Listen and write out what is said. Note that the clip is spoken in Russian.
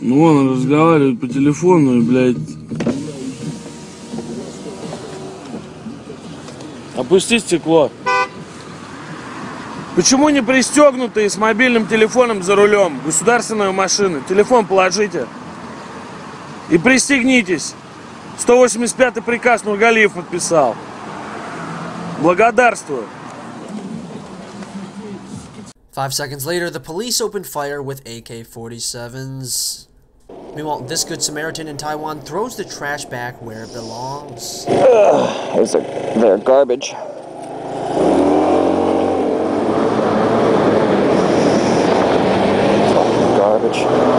Ну, он разговаривает по телефону и, блядь... Опусти стекло. Почему не пристегнутые с мобильным телефоном за рулем государственной машины? Телефон положите. И пристегнитесь. 185-й приказ Нургалиев подписал. Благодарствую. Five seconds later, the police opened fire with AK-47s. Meanwhile, this good Samaritan in Taiwan throws the trash back where it belongs. Ugh, those they're garbage. Fucking garbage.